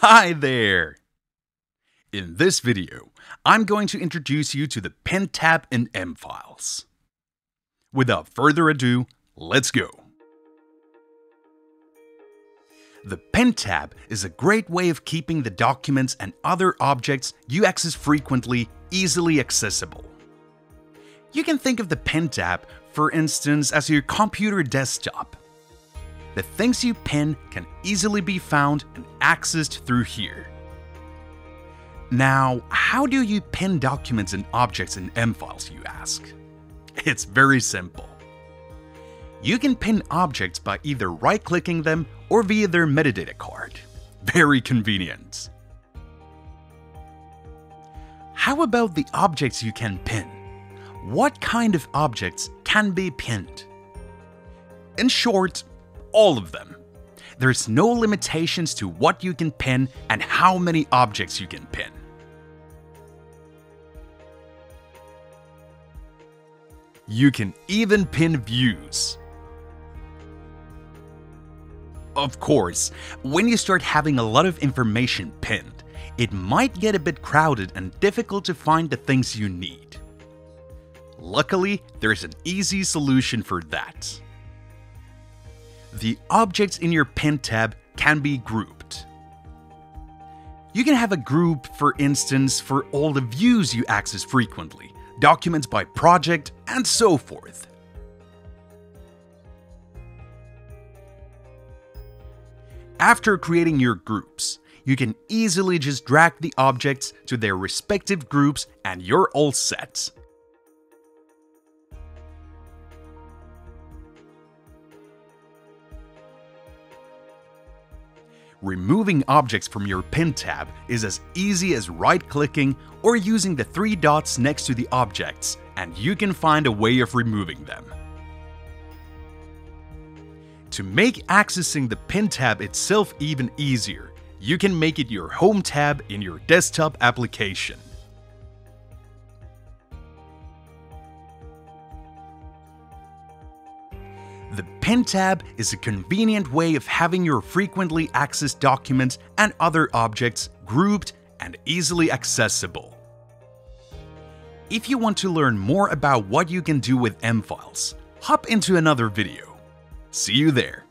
Hi there! In this video, I'm going to introduce you to the Pinned tab in M-Files. Without further ado, let's go! The Pinned tab is a great way of keeping the documents and other objects you access frequently easily accessible. You can think of the Pinned tab, for instance, as your computer desktop. The things you pin can easily be found and accessed through here. Now, how do you pin documents and objects in M-Files, you ask? It's very simple. You can pin objects by either right-clicking them or via their metadata card. Very convenient. How about the objects you can pin? What kind of objects can be pinned? In short, all of them. There's no limitations to what you can pin and how many objects you can pin. You can even pin views. Of course, when you start having a lot of information pinned, it might get a bit crowded and difficult to find the things you need. Luckily, there's an easy solution for that. The objects in your Pinned tab can be grouped. You can have a group, for instance, for all the views you access frequently, documents by project, and so forth. After creating your groups, you can easily just drag the objects to their respective groups and you're all set. Removing objects from your Pinned tab is as easy as right-clicking or using the three dots next to the objects, and you can find a way of removing them. To make accessing the Pinned tab itself even easier, you can make it your Home tab in your desktop application. The Pinned tab is a convenient way of having your frequently accessed documents and other objects grouped and easily accessible. If you want to learn more about what you can do with M-Files, hop into another video. See you there.